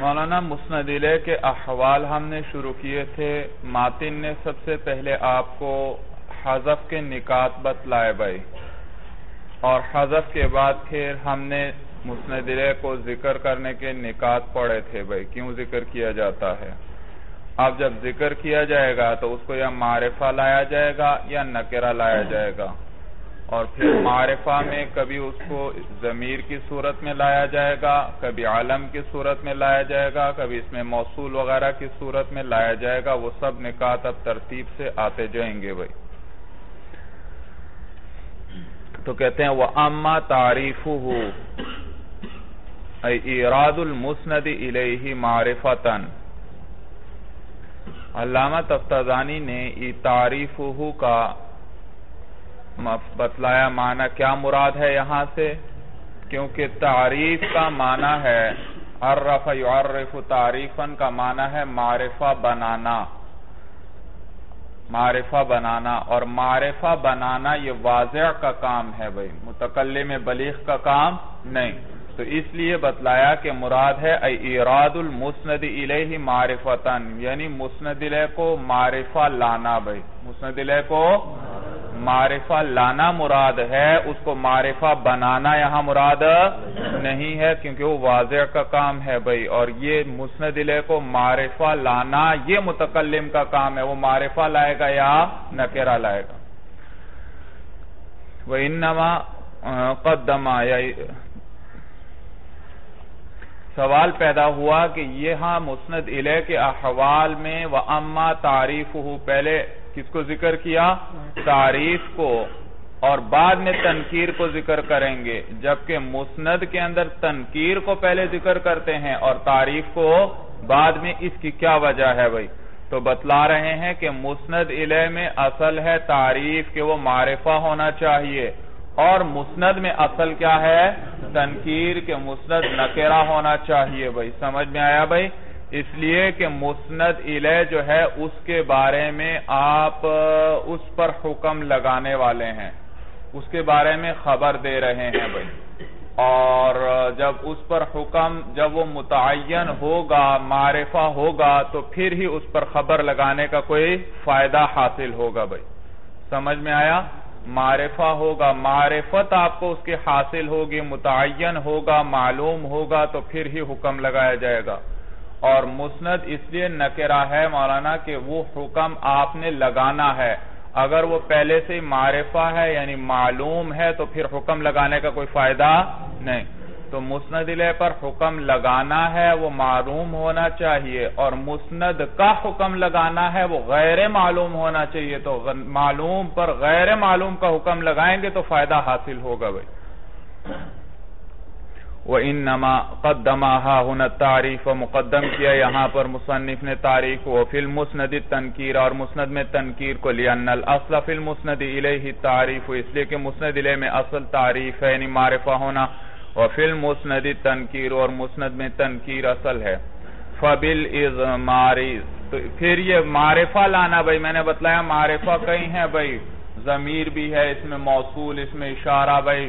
مولانا مسندلے کے احوال ہم نے شروع کیے تھے۔ ماتن نے سب سے پہلے آپ کو حذف کے نکات بتلائے بھائی۔ اور حذف کے بعد پھر ہم نے مسندلے کو ذکر کرنے کے نکات پڑے تھے بھائی۔ کیوں ذکر کیا جاتا ہے؟ اب جب ذکر کیا جائے گا تو اس کو یا معرفہ لایا جائے گا یا نکرہ لایا جائے گا۔ اور پھر معرفہ میں کبھی اس کو ضمیر کی صورت میں لایا جائے گا، کبھی عالم کی صورت میں لایا جائے گا، کبھی اس میں موصول وغیرہ کی صورت میں لایا جائے گا، وہ سب نکات اب ترتیب سے آتے جائیں گے بھائی۔ تو کہتے ہیں وہ اما تعریف ہو اراد المسند الیہ معرفتن علامہ تفتازانی نے تعریف کا بتلایا معنی کیا مراد ہے یہاں سے؟ کیونکہ تعریف کا معنی ہے، عرف یعرف تعریفن کا معنی ہے معرفہ بنانا۔ معرفہ بنانا، اور معرفہ بنانا یہ واضح کا کام ہے بھائی متقلم بلیغ کا کام نہیں۔ تو اس لیے بتلایا کہ مراد ہے ایراد المسند الیہ معرفتن یعنی مسند الیہ کو معرفہ لانا بھائی۔ مسند الیہ کو معرفہ لانا مراد ہے، اس کو معرفہ بنانا یہاں مراد نہیں ہے، کیونکہ وہ واضح کا کام ہے بھائی۔ اور یہ مسند علیہ کو معرفہ لانا، یہ متقلم کا کام ہے، وہ معرفہ لائے گا یا نکرہ لائے گا۔ وَإِنَّمَا قَدَّمَا، یا، سوال پیدا ہوا کہ یہاں مسند علیہ کے احوال میں، وَأَمَّا تَعْرِيفُهُ، پہلے کس کو ذکر کیا؟ تعریف کو۔ اور بعد میں تنکیر کو ذکر کریں گے، جبکہ مسند کے اندر تنکیر کو پہلے ذکر کرتے ہیں اور تعریف کو بعد میں اس کی کیا وجہ ہے بھائی؟ تو بتلا رہے ہیں کہ مسند علیہ میں اصل ہے تعریف کہ وہ معرفہ ہونا چاہیے۔ اور مسند میں اصل کیا ہے؟ تنکیر کے مسند نکرہ ہونا چاہیے بھائی۔ سمجھ میں آیا بھائی؟ اس لیے کہ مسند علیہ جو ہے اس کے بارے میں آپ اس پر حکم لگانے والے ہیں۔ اس کے بارے میں خبر دے رہے ہیں بھائی۔ اور جب اس پر حکم، جب وہ متعین ہوگا، معرفہ ہوگا، تو پھر ہی اس پر خبر لگانے کا کوئی فائدہ حاصل ہوگا بھائی۔ سمجھ میں آیا؟ معرفہ ہوگا، معرفت آپ کو اس کے حاصل ہوگی، متعین ہوگا، معلوم ہوگا، تو پھر ہی حکم لگایا جائے گا۔ اور مسند اس لیے نکرہ ہے مولانا کہ وہ حکم آپ نے لگانا ہے۔ اگر وہ پہلے سے معرفہ ہے یعنی معلوم ہے تو پھر حکم لگانے کا کوئی فائدہ نہیں۔ تو مسند علیہ پر حکم لگانا ہے وہ معلوم ہونا چاہیے اور مسند کا حکم لگانا ہے وہ غیر معلوم ہونا چاہیے۔ تو معلوم پر غیر معلوم کا حکم لگائیں گے تو فائدہ حاصل ہوگا بھائی۔ وَإِنَّمَا قَدَّمَهَا هُنَا التَّعْرِيفَ مقدم کیا، یہاں پر مصنف نے تعریف وفی المسند التنکیر اور مسند میں تنکیر کو، لِأَنَّ الْأَصْلَ فی المسند الیہ التعریف اس لیے کہ مسند الیہ میں اصل تعریف ہے یعنی معرفہ ہونا وفی المسند التنکیر اور مسند میں تنکیر اصل ہے۔ فَبِالْإِذْمَارِ پھر یہ معرفہ لانا بھئی میں نے بتلایا معرفہ کئی ہیں بھئی ضمیر بھی ہے اس میں موصول، اس میں اشارہ بھئی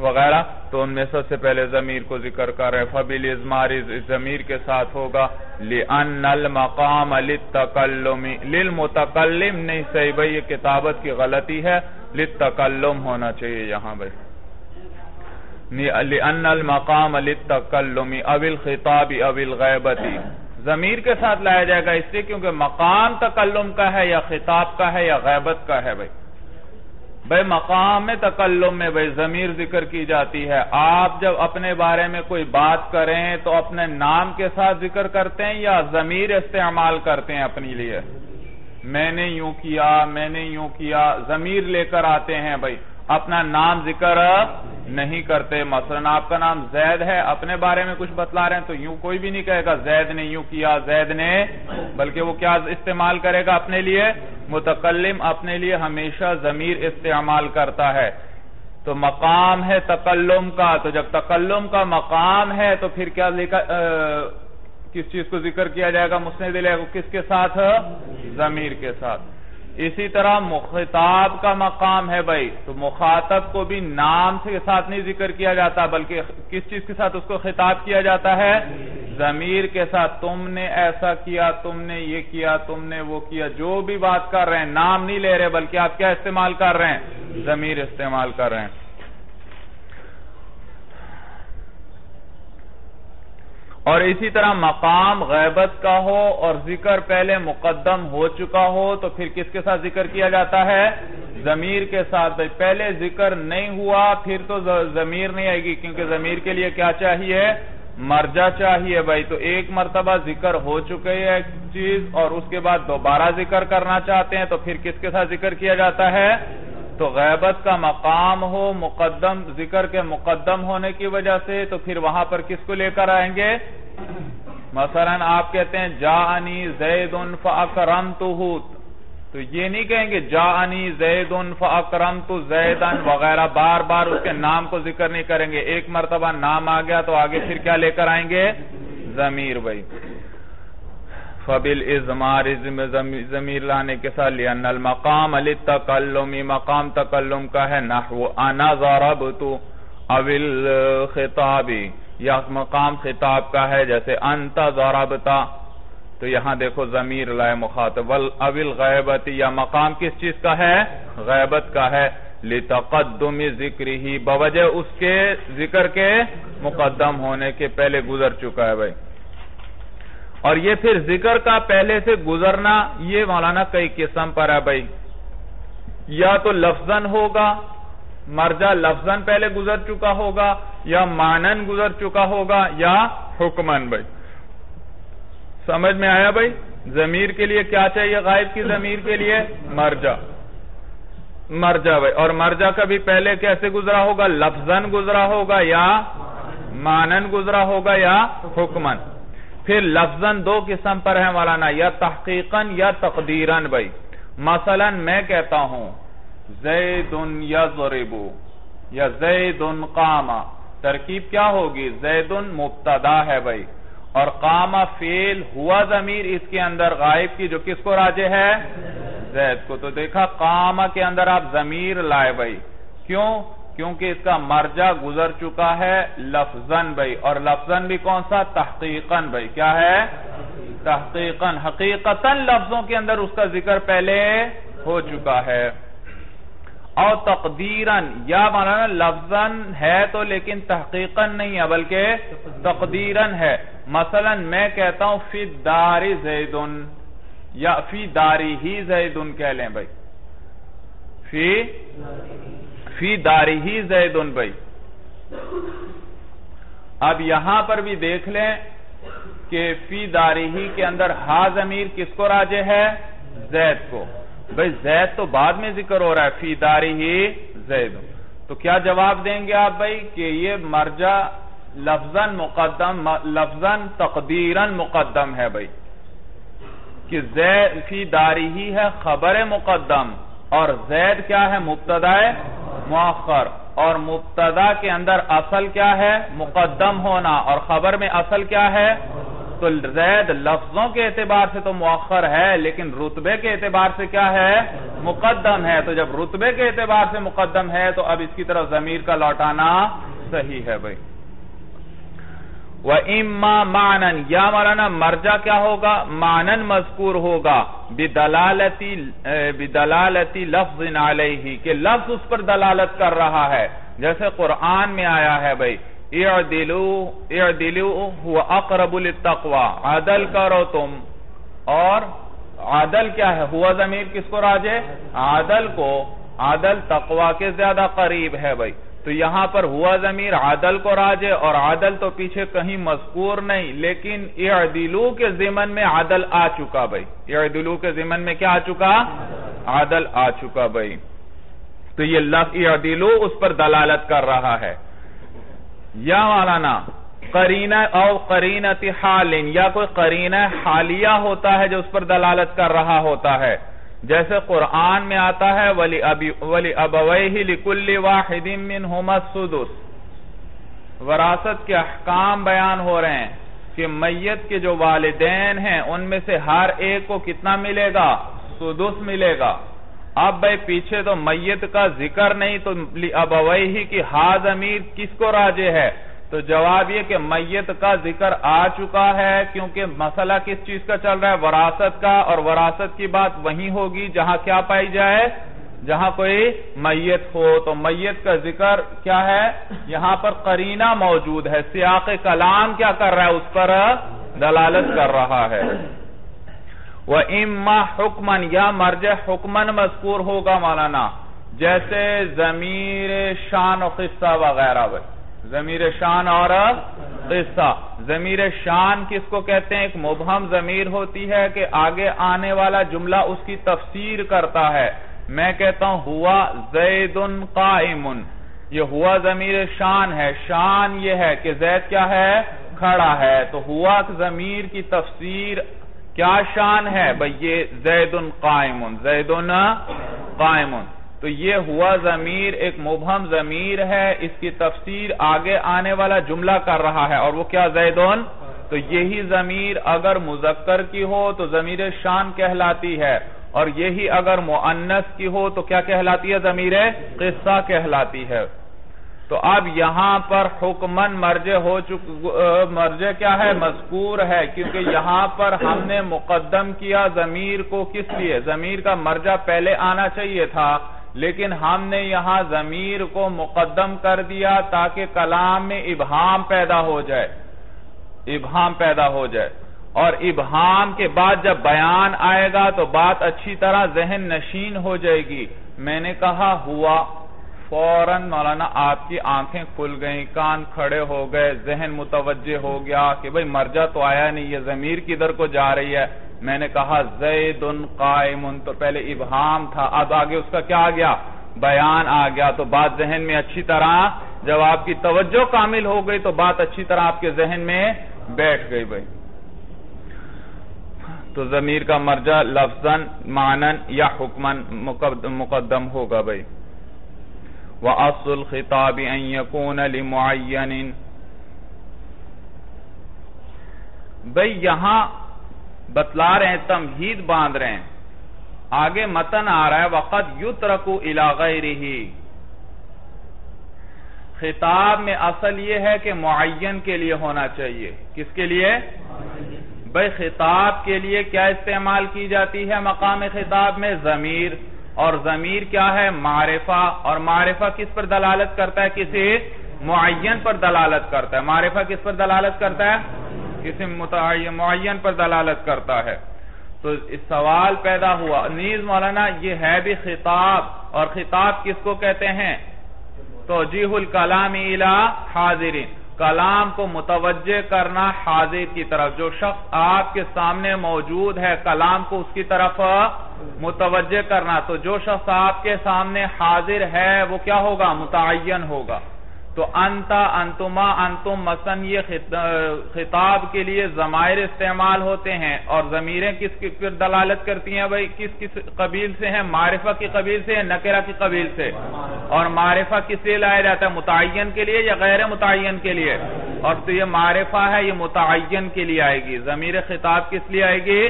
وغیرہ، تو ان میں سب سے پہلے ضمیر کو ذکر کر رہے فبیل ازماری ضمیر کے ساتھ ہوگا۔ لِأَنَّ الْمَقَامَ لِلْتَقَلُّمِ لِلْمُتَقَلِّمِ نہیں صحیح بھئی یہ کتابت کی غلطی ہے۔ لِلْتَقَلُّم ہونا چاہیے یہاں بھئی لِأَنَّ الْمَقَامَ لِلْتَقَلُّمِ اَوِ الْخِطَابِ اَوِ الْغَيْبَتِ۔ ضمیر کے ساتھ لایا جائے گا اس لیے کیونکہ مقام تکلم کا ہے یا خطاب کا ہے یا غیبت کا ہے بھئی بھئی مقام تکلم میں بھئی ضمیر ذکر کی جاتی ہے۔ آپ جب اپنے بارے میں کوئی بات کریں تو اپنے نام کے ساتھ ذکر کرتے ہیں یا ضمیر استعمال کرتے ہیں اپنی لیے؟ میں نے یوں کیا، میں نے یوں کیا، ضمیر لے کر آتے ہیں بھئی۔ اپنا نام ذکر نہیں کرتے۔ مثلا آپ کا نام زید ہے، اپنے بارے میں کچھ بتلا رہے ہیں تو یوں کوئی بھی نہیں کہے گا زید نے یوں کیا، زید نے، بلکہ وہ کیا استعمال کرے گا اپنے لیے؟ متقلم اپنے لیے ہمیشہ ضمیر استعمال کرتا ہے۔ تو مقام ہے تکلم کا۔ تو جب تکلم کا مقام ہے تو پھر کیا کس چیز کو ذکر کیا جائے گا؟ مسند لے کس کے ساتھ؟ ضمیر کے ساتھ۔ اسی طرح مخطاب کا مقام ہے بھائی، تو مخاطب کو بھی نام سے ساتھ نہیں ذکر کیا جاتا، بلکہ کس چیز کے ساتھ اس کو خطاب کیا جاتا ہے؟ ضمیر کے ساتھ، تم نے ایسا کیا، تم نے یہ کیا، تم نے وہ کیا، جو بھی بات کر رہے ہیں، نام نہیں لے رہے، بلکہ آپ کیا استعمال کر رہے ہیں؟ ضمیر استعمال کر رہے ہیں۔ اور اسی طرح مقام غیبت کا ہو اور ذکر پہلے مقدم ہو چکا ہو تو پھر کس کے ساتھ ذکر کیا جاتا ہے؟ ضمیر کے ساتھ۔ پہلے ذکر نہیں ہوا، پھر تو ضمیر نہیں آئے گی، کیونکہ ضمیر کے لیے کیا چاہیے؟ مرجع چاہیے بھائی۔ تو ایک مرتبہ ذکر ہو چکے ایک چیز اور اس کے بعد دوبارہ ذکر کرنا چاہتے ہیں تو پھر کس کے ساتھ ذکر کیا جاتا ہے؟ تو غیبت کا مقام ہو، مقدم، ذکر کے مقدم ہونے کی وجہ سے، تو پھر وہاں پر کس کو لے کر آئیں گے؟ مثلا آپ کہتے ہیں جانی زید فاکرمتہو تو یہ نہیں کہیں گے جانی زید فاکرمت زیدن وغیرہ۔ بار بار اس کے نام کو ذکر نہیں کریں گے۔ ایک مرتبہ نام آ گیا تو آگے پھر کیا لے کر آئیں گے؟ ضمیر بھائی۔ فبل ازمار ضمیر لانے کے ساتھ لئن المقام علی تکلمی مقام تکلم کا ہے نحو انا ضربتو اول خطابی یا مقام خطاب کا ہے جیسے انت ضربتا تو یہاں دیکھو ضمیر لائے مخاطب۔ اول غیبتی یا مقام کس چیز کا ہے؟ غیبت کا ہے۔ لتقدم ذکری بوجہ اس کے ذکر کے مقدم ہونے کے پہلے گزر چکا ہے بھائی۔ اور یہ پھر ذکر کا پہلے سے گزرنا یہ مولانا کئی قسم پر ہے بھائی۔ یا تو لفظن ہوگا، مرجع لفظن پہلے گزر چکا ہوگا، یا مانن گزر چکا ہوگا، یا حکمن بھائی۔ سمجھ میں آیا بھائی؟ ضمیر کے لیے کیا چاہیے؟ غائب کی ضمیر کے لیے مرجع۔ مرجع بھائی۔ اور مرجع کا بھی پہلے کیسے گزرا ہوگا؟ لفظن گزرا ہوگا یا مانن گزرا ہوگا یا حکمن پھر لفظن دو قسم پر ہے مولانا، یا تحقیقاً یا تقدیرن بھائی۔ مثلا میں کہتا ہوں، زیدن یضربو یا زیدن قاما ترکیب کیا ہوگی؟ زیدن مبتدا ہے بھائی۔ اور قاما فیل ہوا ضمیر اس کے اندر غائب کی، جو کس کو راجے ہے؟ زید کو۔ تو دیکھا قاما کے اندر آپ ضمیر لائے بھائی۔ کیوں؟ کیونکہ اس کا مرجع گزر چکا ہے لفظن بھائی، اور لفظن بھی کون سا؟ تحقیقاً بھائی۔ کیا ہے؟ تحقیقاً، حقیقتاً لفظوں کے اندر اس کا ذکر پہلے ہو چکا ہے۔ اور تقدیرن یا مولانا لفظن ہے تو لیکن تحقیقاً نہیں ہے، بلکہ تقدیرن ہے۔ مثلا میں کہتا ہوں، فی داری زیدن، یا فی داری ہی زیدن کہہ لیں بھائی۔ فی فی داری ہی زیدن بھائی۔ اب یہاں پر بھی دیکھ لیں کہ فی داری ہی کے اندر ہا ضمیر کس کو راجے ہے؟ زید کو۔ بھئی زید تو بعد میں ذکر ہو رہا ہے، فی داری ہی زید تو کیا جواب دیں گے آپ بھائی کہ یہ مرجع لفظاً مقدم، لفظاً تقدیراً مقدم ہے بھائی۔ کہ زید، فی داری ہی ہے، خبر مقدم۔ اور زید کیا ہے؟ مبتدا مؤخر اور مبتدا کے اندر اصل کیا ہے؟ مقدم ہونا۔ اور خبر میں اصل کیا ہے؟ تو زید لفظوں کے اعتبار سے تو مؤخر ہے، لیکن رتبے کے اعتبار سے کیا ہے؟ مقدم ہے۔ تو جب رتبے کے اعتبار سے مقدم ہے، تو اب اس کی طرف ضمیر کا لوٹانا صحیح ہے بھائی۔ وَإِمَّا مَعْنًا یا مولانا، مرجع کیا ہوگا؟ معنن مذکور ہوگا بِدَلَالَتِ لَفْظٍ عَلَيْهِ کہ لفظ اس پر دلالت کر رہا ہے۔ جیسے قرآن میں آیا ہے بھئی اعدلو ہوا اقرب للتقوى عدل کرو تم۔ اور عدل کیا ہے؟ ہوا ضمیر کس کو راجے؟ عدل کو، عدل تقوی کے زیادہ قریب ہے بھائی۔ تو یہاں پر ہوا ضمیر عدل کو راجے اور عدل تو پیچھے کہیں مذکور نہیں، لیکن اعدلو کے ضمن میں عدل آ چکا بھائی۔ اعدلو کے ضمن میں کیا آ چکا؟ عدل آ چکا بھائی۔ تو یہ لفظ اعدلو اس پر دلالت کر رہا ہے۔ یا مولانا، قرینہ او قرینت حال یا کوئی قرینہ حالیہ ہوتا ہے جو اس پر دلالت کر رہا ہوتا ہے۔ جیسے قرآن میں آتا ہے، ولی ولی ابویہ لکل واحد منہما السدس۔ وراثت کے احکام بیان ہو رہے ہیں کہ میت کے جو والدین ہیں، ان میں سے ہر ایک کو کتنا ملے گا؟ سدس ملے گا۔ اب بھائی پیچھے تو میت کا ذکر نہیں، تو ابویہ کی ہا ضمیر کس کو راجے ہے؟ تو جواب یہ کہ میت کا ذکر آ چکا ہے کیونکہ مسئلہ کس چیز کا چل رہا ہے؟ وراثت کا، اور وراثت کی بات وہیں ہوگی جہاں کیا پائی جائے؟ جہاں کوئی میت ہو۔ تو میت کا ذکر کیا ہے؟ یہاں پر قرینہ موجود ہے۔ سیاق کلام کیا کر رہا ہے؟ اس پر دلالت کر رہا ہے۔ وہ اما حکمن، یا مرج حکمن مذکور ہوگا مولانا، جیسے ضمیر شان و قصہ وغیرہ۔ ضمیر شان اور قصہ۔ ضمیر شان کس کو کہتے ہیں؟ ایک مبہم ضمیر ہوتی ہے کہ آگے آنے والا جملہ اس کی تفسیر کرتا ہے۔ میں کہتا ہوں، ہوا زید قائم یہ ہوا ضمیر شان ہے۔ شان یہ ہے کہ زید کیا ہے؟ کھڑا ہے۔ تو ہوا ضمیر کی تفسیر کیا شان ہے؟ بھئی یہ زید قائم زید قائم تو یہ ہوا ضمیر، ایک مبہم ضمیر ہے، اس کی تفسیر آگے آنے والا جملہ کر رہا ہے، اور وہ کیا زیدون؟ تو یہی ضمیر اگر مذکر کی ہو تو ضمیر شان کہلاتی ہے، اور یہی اگر مؤنس کی ہو تو کیا کہلاتی ہے؟ ضمیر قصہ کہلاتی ہے۔ تو اب یہاں پر حکمن مرجع ہو چک مرجع کیا ہے؟ مذکور ہے، کیونکہ یہاں پر ہم نے مقدم کیا ضمیر کو کس لیے؟ ضمیر کا مرجع پہلے آنا چاہیے تھا۔ لیکن ہم نے یہاں ضمیر کو مقدم کر دیا تاکہ کلام میں ابہام پیدا ہو جائے۔ ابہام پیدا ہو جائے۔ اور ابہام کے بعد جب بیان آئے گا تو بات اچھی طرح ذہن نشین ہو جائے گی۔ میں نے کہا، ہوا۔ فوراً مولانا، آپ کی آنکھیں کھل گئیں، کان کھڑے ہو گئے، ذہن متوجہ ہو گیا کہ بھئی مرجع تو آیا نہیں، یہ ضمیر کدھر کو جا رہی ہے؟ میں نے کہا زید قائم تو پہلے ابہام تھا، اب آگے اس کا کیا آ گیا؟ بیان آ گیا، تو بات ذہن میں اچھی طرح، جب آپ کی توجہ کامل ہو گئی، تو بات اچھی طرح آپ کے ذہن میں بیٹھ گئی بھائی۔ تو ضمیر کا مرجع لفظاً مانن یا حکمن مقدم ہوگا بھائی۔ وَأَصُلْ الْخِطَابِ أَن يَكُونَ لِمُعَيَّنٍ۔ بھئی یہاں بتلا رہے ہیں، تمہید باندھ رہے ہیں۔ آگے متن آ رہا ہے، وقت یترکو رہی خطاب میں اصل یہ ہے کہ معین کے لیے ہونا چاہیے۔ کس کے لیے؟ بھئی خطاب کے لیے کیا استعمال کی جاتی ہے مقام خطاب میں؟ ضمیر۔ اور ضمیر کیا ہے؟ معرفہ۔ اور معرفہ کس پر دلالت کرتا ہے؟ کسی معین پر دلالت کرتا ہے۔ معرفہ کس پر دلالت کرتا ہے؟ کسی معین پر دلالت کرتا ہے۔ تو اس سوال پیدا ہوا۔ نیز مولانا، یہ ہے بھی خطاب۔ اور خطاب کس کو کہتے ہیں؟ توجیح الکلام الى حاضرین۔ کلام کو متوجہ کرنا حاضر کی طرف۔ جو شخص آپ کے سامنے موجود ہے، کلام کو اس کی طرف متوجہ کرنا۔ تو جو شخص آپ کے سامنے حاضر ہے، وہ کیا ہوگا؟ متعین ہوگا۔ تو انتا انتما انتم مثلا یہ خطاب کے لیے زمائر استعمال ہوتے ہیں اور ضمیریں کس کی دلالت کرتی ہیں بھائی؟ کس کس قبیل سے ہیں؟ معرفہ کی قبیل سے نکرہ کی قبیل سے؟ اور معرفہ کس لیے لایا جاتا ہے؟ متعین کے لیے یا غیر متعین کے لیے؟ اور تو یہ معرفہ ہے، یہ متعین کے لیے آئے گی۔ ضمیر خطاب کس لیے آئے گی؟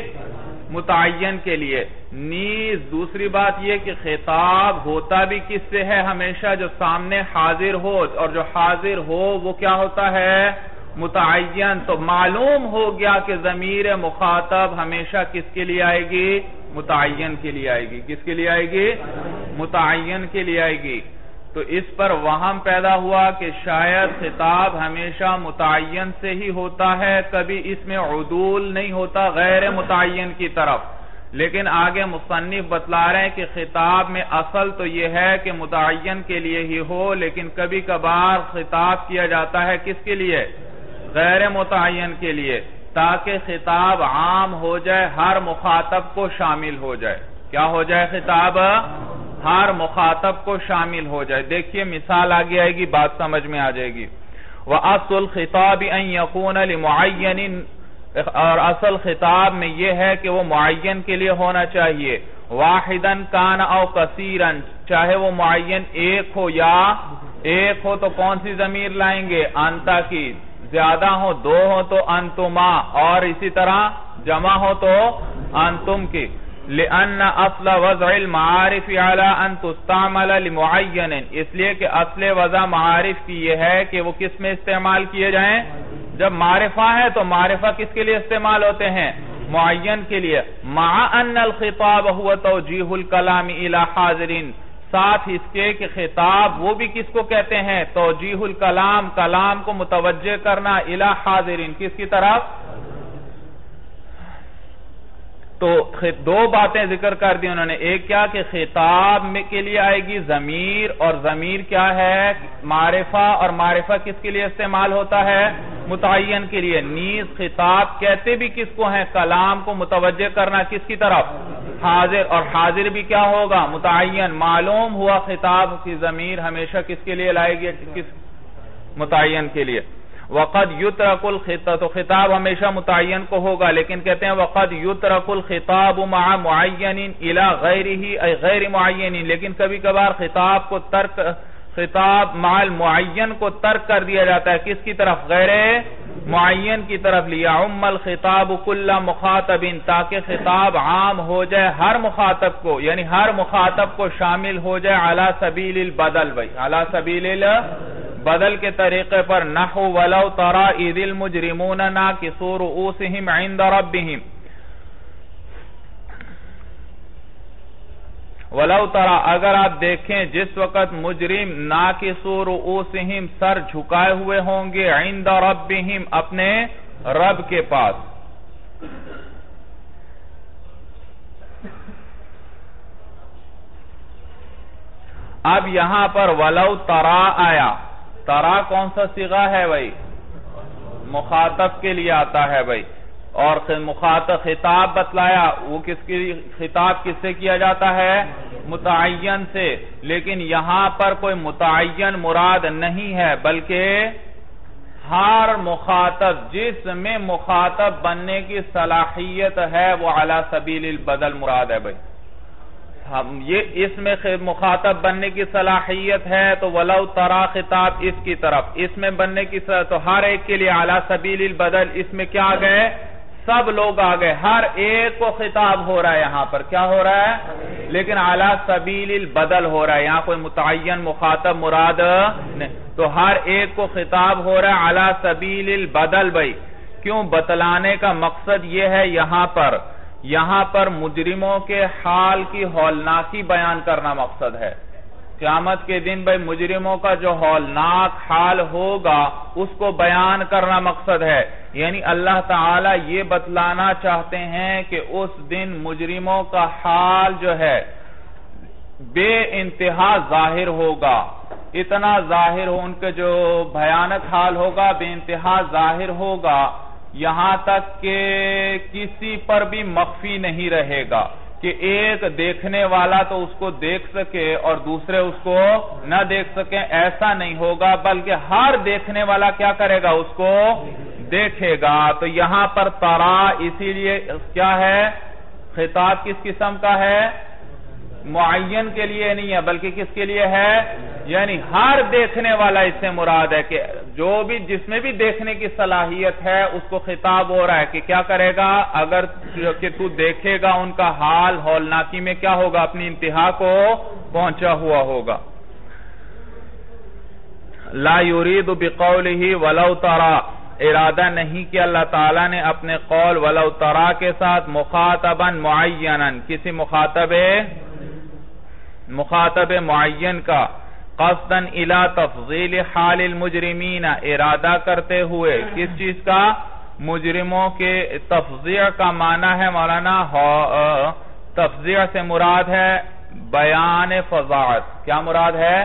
متعین کے لیے۔ نیز دوسری بات یہ کہ خطاب ہوتا بھی کس سے ہے؟ ہمیشہ جو سامنے حاضر ہو اور جو حاضر ہو، وہ کیا ہوتا ہے؟ متعین۔ تو معلوم ہو گیا کہ ضمیر مخاطب ہمیشہ کس کے لیے آئے گی؟ متعین کے لیے آئے گی۔ کس کے لیے آئے گی؟ متعین کے لیے آئے گی۔ تو اس پر وہم پیدا ہوا کہ شاید خطاب ہمیشہ متعین سے ہی ہوتا ہے، کبھی اس میں عدول نہیں ہوتا، غیر متعین کی طرف۔ لیکن آگے مصنف بتلا رہے ہیں کہ خطاب میں اصل تو یہ ہے کہ متعین کے لیے ہی ہو، لیکن کبھی کبھار خطاب کیا جاتا ہے کس کے لیے؟ غیر متعین کے لیے، تاکہ خطاب عام ہو جائے، ہر مخاطب کو شامل ہو جائے۔ کیا ہو جائے خطاب؟ ہر مخاطب کو شامل ہو جائے۔ دیکھیے، مثال آگے آئے گی، بات سمجھ میں آ جائے گی۔ وَأَصُلْ الْخِطَابِ أَن يَكُونَ لِمُعَيَّنٍ اور اصل خطاب میں یہ ہے کہ وہ معین کے لیے ہونا چاہیے۔ واحدن کان او کثیرن چاہے وہ معین ایک ہو یا ایک ہو، تو کون سی ضمیر لائیں گے؟ انتا کی۔ زیادہ ہو، دو ہو، تو انتما۔ اور اسی طرح جمع ہو، تو انتم کی۔ لأن اصل وضع المعارف على ان تستعمل لمعین اس لیے کہ اصل وضع معارف کی یہ ہے کہ وہ کس میں استعمال کیے جائیں؟ جب معرفہ ہے تو معرفہ کس کے لیے استعمال ہوتے ہیں؟ معین کے لیے. مع ان الخطاب هو توجیح الكلام الى حاضرین ساتھ اس کے کہ خطاب وہ بھی کس کو کہتے ہیں؟ توجیح الکلام، کلام کو متوجہ کرنا الہ حاضرین کس کی طرف؟ تو دو باتیں ذکر کر دی انہوں نے۔ ایک کیا کہ خطاب میں کے لیے آئے گی، ضمیر، اور ضمیر کیا ہے؟ معرفہ، اور معرفہ کس کے لیے استعمال ہوتا ہے؟ متعین کے لیے۔ نیز خطاب کہتے بھی کس کو ہیں؟ کلام کو متوجہ کرنا کس کی طرف؟ حاضر۔ اور حاضر بھی کیا ہوگا؟ متعین۔ معلوم ہوا خطاب کی ضمیر ہمیشہ کس کے لیے لائے گی؟ کس؟ متعین کے لیے۔ وقد یترک الخطاب تو خطاب ہمیشہ متعین کو ہوگا، لیکن کہتے ہیں وقد یترک الخطاب مع معین الى غیرہی ای غیر معین لیکن کبھی کبھار خطاب کو ترک، خطاب مع المعین کو ترک کر دیا جاتا ہے۔ کس کی طرف؟ غیر معین کی طرف۔ لیا ام الخطاب کل مخاطب، تاکہ خطاب عام ہو جائے، ہر مخاطب کو یعنی ہر مخاطب کو شامل ہو جائے علی سبیل البدل بھئی علی سبیل البدل۔ بدل کے طریقے پر، نحو ولو ترا اذ المجرمون ناکسو رؤوسهم عند ربهم ولو ترا، اگر آپ دیکھیں جس وقت مجرم ناکسو رؤوسهم سر جھکائے ہوئے ہوں گے عند ربهم اپنے رب کے پاس. اب یہاں پر ولو ترا آیا۔ ترا کون سا سیغہ ہے بھائی؟ مخاطب کے لیے آتا ہے بھائی۔ اور مخاطب خطاب بتلایا، وہ کس کی خطاب کس سے کیا جاتا ہے؟ متعین سے۔ لیکن یہاں پر کوئی متعین مراد نہیں ہے، بلکہ ہر مخاطب، جس میں مخاطب بننے کی صلاحیت ہے، وہ علی سبیل البدل مراد ہے بھائی۔ یہ اس میں مخاطب بننے کی صلاحیت ہے، تو ولو ترا خطاب اس کی طرف۔ اس میں بننے کی صلاحیت تو ہر ایک کے لیے اعلیٰ سبیل البدل۔ اس میں کیا گئے؟ سب لوگ آگئے ہر ایک کو خطاب ہو رہا ہے یہاں پر۔ کیا ہو رہا ہے؟ لیکن اعلیٰ سبیل البدل ہو رہا ہے۔ یہاں کوئی متعین، مخاطب، مراد نہیں۔ تو ہر ایک کو خطاب ہو رہا ہے اعلیٰ سبیل البدل بھائی۔ کیوں؟ بتلانے کا مقصد یہ ہے یہاں پر۔ یہاں پر مجرموں کے حال کی ہولناکی بیان کرنا مقصد ہے۔ قیامت کے دن بھائی مجرموں کا جو ہولناک حال ہوگا، اس کو بیان کرنا مقصد ہے۔ یعنی اللہ تعالی یہ بتلانا چاہتے ہیں کہ اس دن مجرموں کا حال جو ہے، بے انتہا ظاہر ہوگا۔ اتنا ظاہر ہو ان کے جو بھیانک حال ہوگا، بے انتہا ظاہر ہوگا۔ یہاں تک کہ کسی پر بھی مخفی نہیں رہے گا کہ ایک دیکھنے والا تو اس کو دیکھ سکے اور دوسرے اس کو نہ دیکھ سکیں ایسا نہیں ہوگا، بلکہ ہر دیکھنے والا کیا کرے گا؟ اس کو دیکھے گا۔ تو یہاں پر ترا اسی لیے کیا ہے؟ خطاب کس قسم کا ہے؟ معین کے لیے نہیں ہے، بلکہ کس کے لیے ہے؟ یعنی ہر دیکھنے والا اس سے مراد ہے کہ جو بھی، جس میں بھی دیکھنے کی صلاحیت ہے، اس کو خطاب ہو رہا ہے کہ کیا کرے گا؟ اگر کہ تو دیکھے گا ان کا حال، ہولناکی میں کیا ہوگا؟ اپنی انتہا کو پہنچا ہوا ہوگا۔ لا یورید بقوله ولو ترا۔ ارادہ نہیں کہ اللہ تعالیٰ نے اپنے قول ولو ترا کے ساتھ مخاطبا معینا، کسی مخاطب مخاطب معین کا قصدن الى تفضیل حال المجرمین ارادہ کرتے ہوئے۔ کس چیز کا؟ مجرموں کے تفضیع کا معنی ہے مولانا تفضیع سے مراد ہے بیان فضاعت۔ کیا مراد ہے؟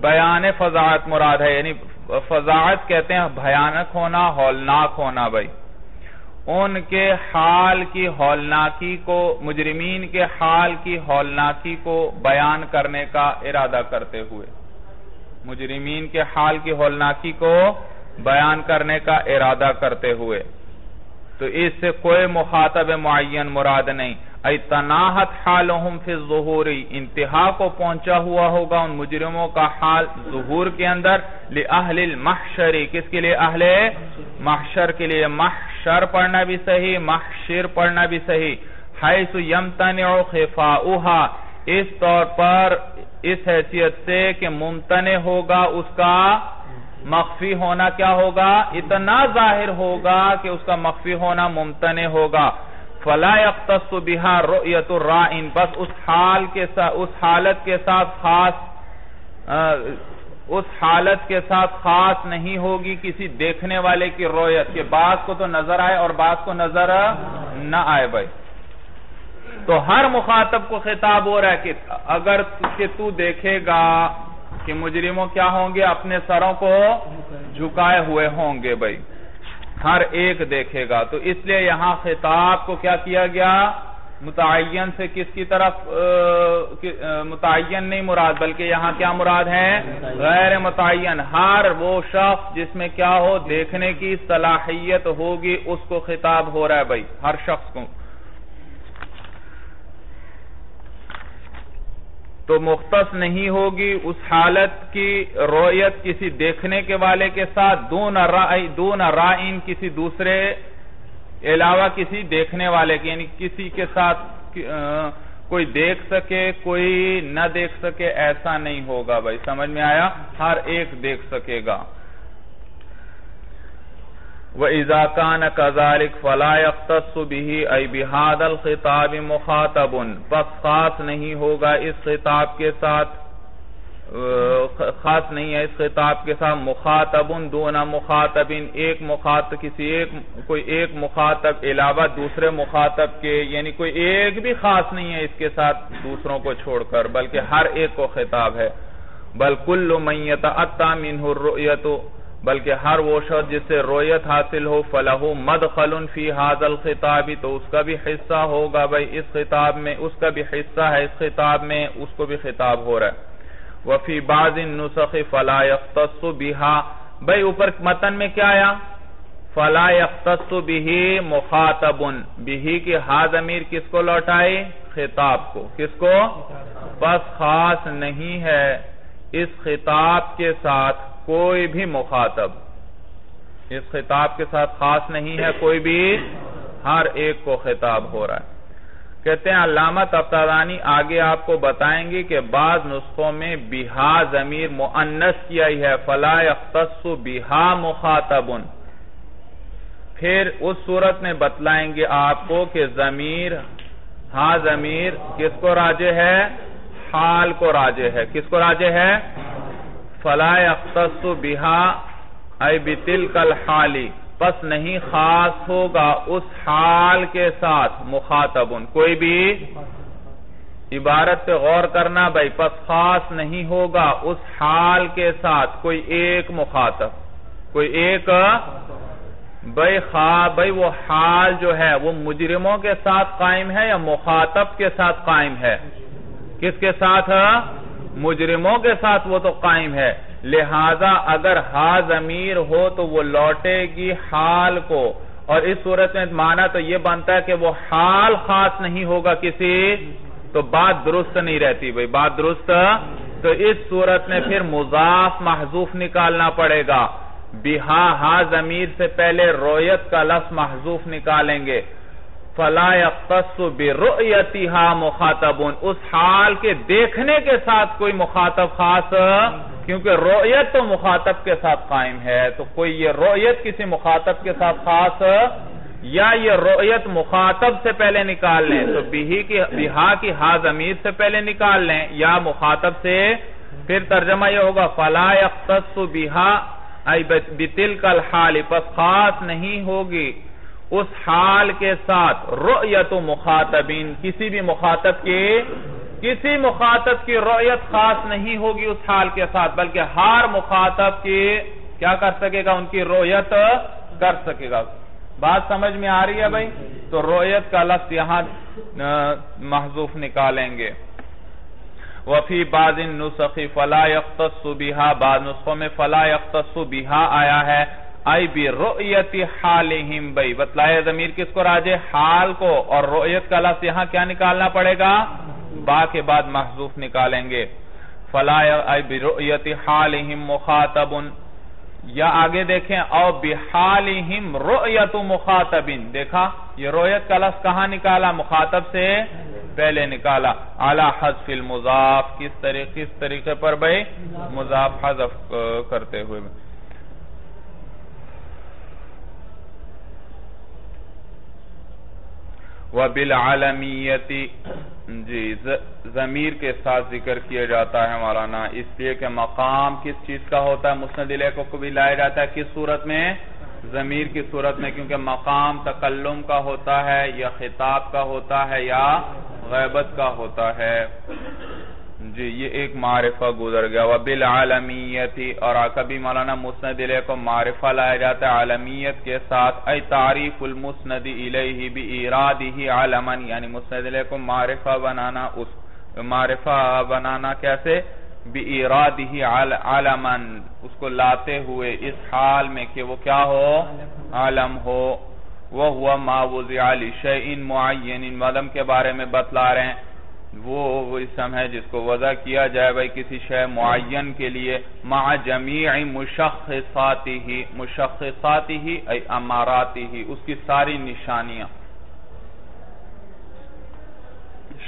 بیان فضاعت مراد ہے یعنی فضاعت کہتے ہیں بھیانک ہونا، ہولناک ہونا بھائی۔ ان کے حال کی ہولناکی کو، مجرمین کے حال کی ہولناکی کو بیان کرنے کا ارادہ کرتے ہوئے۔ مجرمین کے حال کی ہولناکی کو بیان کرنے کا ارادہ کرتے ہوئے۔ تو اس سے کوئی مخاطب معین مراد نہیں۔ تناحت حالہم فی الظہوری انتہا کو پہنچا ہوا ہوگا ان مجرموں کا حال ظہور کے اندر لئہل المحشری کس کے لیے اہل محشر کے لیے محشر پڑھنا بھی صحیح، محشر پڑھنا بھی صحیح۔ حیث یمتنع خفاؤہا، اس طور پر اس حیثیت سے کہ ممتنع ہوگا، اس کا مخفی ہونا کیا ہوگا؟ اتنا ظاہر ہوگا کہ اس کا مخفی ہونا ممتنع ہوگا۔ فلا يختص بها رؤیت الرائن، بس اس حال کے ساتھ اس حالت کے ساتھ خاص اس حالت کے ساتھ خاص نہیں ہوگی کسی دیکھنے والے کی رویت کے۔ بعض کو تو نظر آئے اور بعض کو نظر نہ آئے بھائی۔ تو ہر مخاطب کو خطاب ہو رہا ہے کہ اگر کہ تو دیکھے گا کہ مجرموں کیا ہوں گے؟ اپنے سروں کو جھکائے ہوئے ہوں گے بھائی۔ ہر ایک دیکھے گا۔ تو اس لیے یہاں خطاب کو کیا کیا گیا؟ متعین سے کس کی طرف متعین نہیں مراد بلکہ یہاں کیا مراد ہے؟ غیر متعین۔ ہر وہ شخص جس میں کیا ہو دیکھنے کی صلاحیت ہوگی اس کو خطاب ہو رہا ہے بھائی ہر شخص کو۔ تو مختص نہیں ہوگی اس حالت کی رویت کسی دیکھنے کے والے کے ساتھ، دون رائن کسی دوسرے، علاوہ کسی دیکھنے والے کے یعنی کسی کے ساتھ کوئی دیکھ سکے، کوئی نہ دیکھ سکے، ایسا نہیں ہوگا بھائی، سمجھ میں آیا؟ ہر ایک دیکھ سکے گا۔ وَإِذَا كَانَ كَذَلِكَ فَلَا يَخْتَصُ بِهِ اَيْ بِهَادَ الْخِطَابِ مُخَاطَبٌ پس خاص نہیں ہوگا اس خطاب کے ساتھ خاص نہیں ہے اس خطاب کے ساتھ، مخاطب دون مخاطب ایک مخاطب کسی ایک، کوئی ایک مخاطب علاوہ دوسرے مخاطب کے یعنی کوئی ایک بھی خاص نہیں ہے اس کے ساتھ دوسروں کو چھوڑ کر، بلکہ ہر ایک کو خطاب ہے۔ بل کل میت اتا منہ الرؤیت بلکہ ہر وہ شخص جس سے رویت حاصل ہو فلہ مدخل فی حاضر الخطاب تو اس کا بھی حصہ ہوگا بھائی۔ اس خطاب میں اس کا بھی حصہ ہے اس خطاب میں اس کو بھی خطاب ہو رہا ہے۔ وفی بعض النسخ فلا يختص بها بھئی اوپر متن میں کیا آیا؟ فلا يختص به مخاطب به کی ہا ضمیر کس کو لوٹائے؟ خطاب کو۔ کس کو؟ بس خاص نہیں ہے۔ اس خطاب کے ساتھ کوئی بھی مخاطب اس خطاب کے ساتھ خاص نہیں ہے، کوئی بھی ہر ایک کو خطاب ہو رہا ہے۔ کہتے ہیں، علامہ تفتادانی آگے آپ کو بتائیں گے کہ بعض نسخوں میں بیہا ضمیر مؤنس کیا ہی ہے، فلا اختص بیہا مخاطبن پھر اس صورت میں بتلائیں گے آپ کو کہ ضمیر ہا ضمیر کس کو راجے ہے؟ حال کو راجے ہے۔ کس کو راجے ہے؟ فلا اختص بیہا ای بتلک الحالی، پس نہیں خاص ہوگا اس حال کے ساتھ مخاطب کوئی بھی عبارت پہ غور کرنا بھائی، پس خاص نہیں ہوگا اس حال کے ساتھ کوئی ایک مخاطب، کوئی ایک بھائی خواب بھائی، وہ حال جو ہے، وہ مجرموں کے ساتھ قائم ہے یا مخاطب کے ساتھ قائم ہے؟ کس کے ساتھ؟ مجرموں کے ساتھ وہ تو قائم ہے۔ لہذا اگر ہا ضمیر ہو تو وہ لوٹے گی حال کو۔ اور اس صورت میں مانا تو یہ بنتا ہے کہ وہ حال خاص نہیں ہوگا کسی، تو بات درست نہیں رہتی بھئی بات درست۔ تو اس صورت میں پھر مضاف محضوف نکالنا پڑے گا۔ بہا ہا ضمیر سے پہلے رویت کا لفظ محضوف نکالیں گے۔ فلا يختص برؤيتها مخاطب۔ اس حال کے دیکھنے کے ساتھ کوئی مخاطب خاص، کیونکہ رویت تو مخاطب کے ساتھ قائم ہے، تو کوئی یہ رویت کسی مخاطب کے ساتھ خاص یا یہ رویت مخاطب سے پہلے نکال لیں، تو بہا کی ہا ضمیر سے پہلے نکال لیں یا مخاطب سے پھر ترجمہ یہ ہوگا، فلا يختص بہا ای بتلک الحال پس خاص نہیں ہوگی۔ اس حال کے ساتھ رؤیت مخاطبین، کسی بھی مخاطب کے، کسی مخاطب کی رؤیت خاص نہیں ہوگی اس حال کے ساتھ، بلکہ ہر مخاطب کی کیا کر سکے گا؟ ان کی رؤیت کر سکے گا۔ بات سمجھ میں آ رہی ہے بھائی؟ تو رؤیت کا لفظ یہاں محضوف نکالیں گے۔ وفی بعض النسخ فلا يختص بها، بعض نسخوں میں فلا يختص بها آیا ہے۔ آئی بی رؤیت حالہم بھئی بتلائے ضمیر کس کو راجے؟ حال کو۔ اور رؤیت کا لفظ یہاں کیا نکالنا پڑے گا؟ با کے بعد محضوف نکالیں گے۔ فلا آئی بی رؤیت حالہم مخاطب یا آگے دیکھیں، او بحالہم رؤیت مخاطبین دیکھا، یہ رؤیت کا لفظ کہاں نکالا؟ مخاطب سے پہلے نکالا۔ علی حذف المضاف، کس طریقے کس طریقے پر بھئی مضاف حذف کرتے ہوئے۔ وَبِالْعَلَمِيَّةِ جی ضمیر کے ساتھ ذکر کیا جاتا ہے مولانا، اس لیے کہ مقام کس چیز کا ہوتا ہے، مسند علیہ کو بھی لایا جاتا ہے، کس صورت میں؟ ضمیر کی صورت میں، کیونکہ مقام تکلم کا ہوتا ہے یا خطاب کا ہوتا ہے یا غیبت کا ہوتا ہے۔ جی یہ ایک معرفہ گزر گیا۔ وَبِالْعَالَمِيَّةِ اور کبھی مولانا مسند علیہ کو معرفہ لایا جاتا ہے عالمیت کے ساتھ۔ ای تعریف المسند علیہ بی ایرادی عالمن یعنی مسند علیہ کو معرفہ بنانا، اس معرفہ بنانا کیسے؟ بی ایرادی عالمن اس کو لاتے ہوئے اس حال میں کہ وہ کیا ہو؟ عالم ہو۔ وَهُوَ مَا وُزِعَ لِشَيْءٍ مُعَيِّنٍ۔ مدم کے بارے میں بتلا رہے ہیں۔ وہ اسم ہے جس کو وضع کیا جائے بھائی کسی شے معین کے لیے، مع جمیع مشخصاتی ہی مشخصاتی ہی ای اماراتی ہی اس کی ساری نشانیاں۔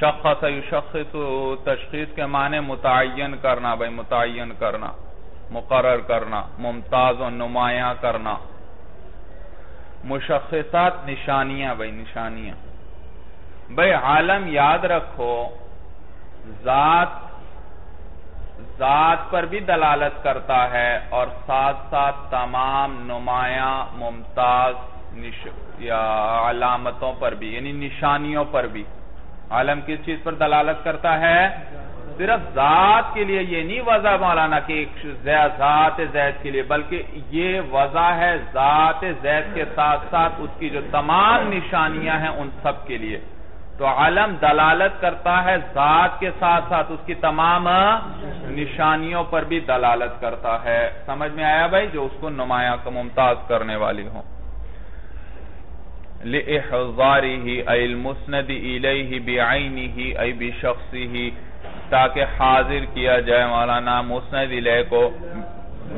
شخص یشخص تشخیص کے معنی متعین کرنا بھائی، متعین کرنا، مقرر کرنا، ممتاز و نمایاں کرنا۔ مشخصات نشانیاں بھائی، نشانیاں۔ بھئی عالم یاد رکھو، ذات ذات پر بھی دلالت کرتا ہے اور ساتھ ساتھ تمام نمایاں، ممتاز یا علامتوں پر بھی یعنی نشانیوں پر بھی۔ عالم کس چیز پر دلالت کرتا ہے؟ صرف ذات کے لیے یہ نہیں، وضع مولانا کہ ذات زید کے لیے، بلکہ یہ وضع ہے ذات زید کے ساتھ ساتھ اس کی جو تمام نشانیاں ہیں ان سب کے لیے۔ تو علم دلالت کرتا ہے، ذات کے ساتھ ساتھ اس کی تمام نشانیوں پر بھی دلالت کرتا ہے۔ سمجھ میں آیا بھائی؟ جو اس کو نمایاں کا ممتاز کرنے والی ہوں۔ لِإِحْضَارِهِ اَيْ الْمُسْنَدِ إِلَيْهِ بِعَيْنِهِ اَيْ بِشَخْصِهِ۔ تاکہ حاضر کیا جائے، مولانا مسند علیہ کو۔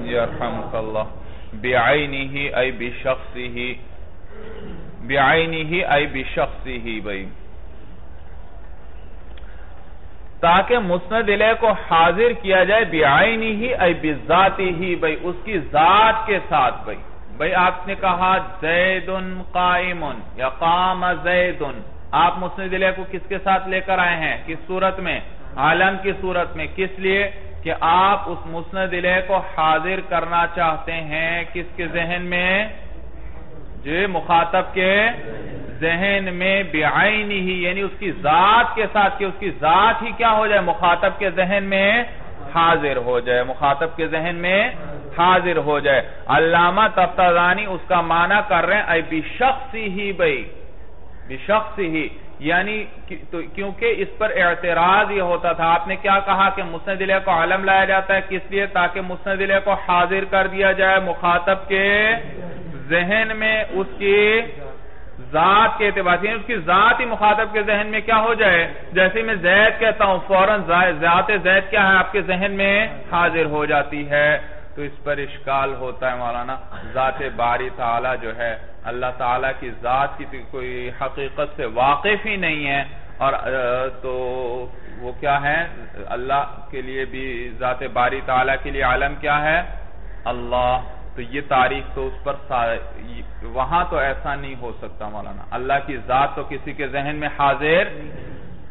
یرحمک اللہ بِعَيْنِهِ اَيْ بِشَخْصِهِ۔ بِعَيْنِهِ اَيْ بِشَخْصِهِ بھئی تاکہ مسند علیہ کو حاضر کیا جائے بیعینی ہی ای بذاتی ہی بھئی اس کی ذات کے ساتھ، بھئی۔ بھئی آپ نے کہا زیدن قائمن، یا قام زیدن۔ آپ مسند علیہ کو کس کے ساتھ لے کر آئے ہیں؟ کس صورت میں؟ عالم کی صورت میں۔ کس لیے؟ کہ آپ اس مسند علیہ کو حاضر کرنا چاہتے ہیں۔ کس کے ذہن میں؟ جو مخاطب کے ذہن میں بعینی ہی یعنی اس کی ذات کے ساتھ کہ اس کی ذات ہی کیا ہو جائے، مخاطب کے ذہن میں حاضر ہو جائے، مخاطب کے ذہن میں حاضر ہو جائے۔ علامہ تفتازانی اس کا معنی کر رہے ہیں اے بشخصی ہی بھئی۔ بشخصی ہی یعنی کیونکہ اس پر اعتراض یہ ہوتا تھا، آپ نے کیا کہا کہ مسند علیہ کو علم لایا جاتا ہے، کس لیے؟ تاکہ مسند علیہ کو حاضر کر دیا جائے مخاطب کے ذہن میں، اس کی ذات کے اعتبار سے یعنی اس کی ذات ہی مخاطب کے ذہن میں کیا ہو جائے؟ جیسے میں زید کہتا ہوں، فوراً ذات زید کیا ہے؟ آپ کے ذہن میں حاضر ہو جاتی ہے۔ تو اس پر اشکال ہوتا ہے مولانا۔ ذات باری تعالی جو ہے، اللہ تعالیٰ کی ذات کی کوئی حقیقت سے واقف ہی نہیں ہے۔ اور تو وہ کیا ہے؟ اللہ کے لیے بھی، ذات باری تعالیٰ کے لیے عالم کیا ہے؟ اللہ۔ تو یہ تاریخ تو اس پر وہاں تو ایسا نہیں ہو سکتا مولانا۔ اللہ کی ذات تو کسی کے ذہن میں حاضر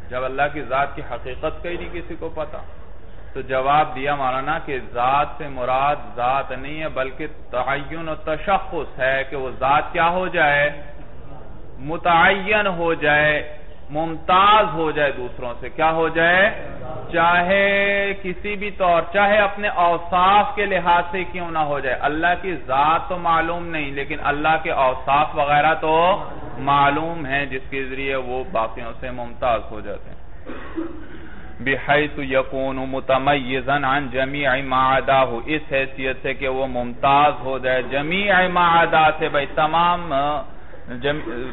جب اللہ کی ذات کی حقیقت کا ہی نہیں کسی کو پتا۔ تو جواب دیا مولانا کہ ذات سے مراد ذات نہیں ہے، بلکہ تعین و تشخص ہے کہ وہ ذات کیا ہو جائے، متعین ہو جائے، ممتاز ہو جائے دوسروں سے۔ کیا ہو جائے؟ چاہے کسی بھی طور، چاہے اپنے اوصاف کے لحاظ سے کیوں نہ ہو جائے۔ اللہ کی ذات تو معلوم نہیں، لیکن اللہ کے اوصاف وغیرہ تو معلوم ہیں، جس کے ذریعے وہ باقیوں سے ممتاز ہو جاتے ہیں۔ بحیث یکون متمیزا عن جمیع ما عداہ، اس حیثیت سے کہ وہ ممتاز ہو جائے جمیع ما عدا سے بھئی تمام